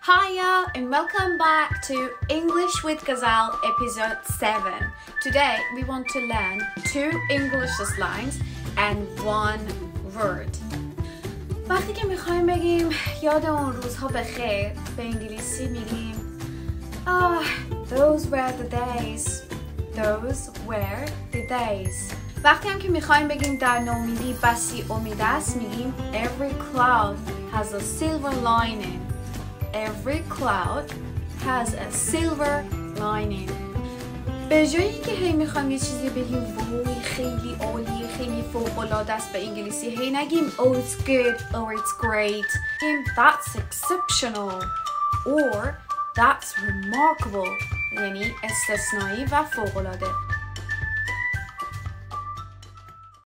Hiya and welcome back to English with Ghazaleh episode 7. Today we want to learn two English lines and one word. وقتی که میخوایم بگیم یاد اون روزها به خیر به انگلیسی میگیم آه those were the days those were the days وقتی هم که میخوایم بگیم در نومیدی بسی امید است میگیم every cloud has a silver lining Every cloud has a silver lining. به جایی که هی میخوایم یه چیزی بگیم وای خیلی عالی خیلی فوق العاده است به انگلیسی هی نگیم Oh it's good or it's great بگیم That's exceptional or That's remarkable یعنی استثنایی و فوق العاده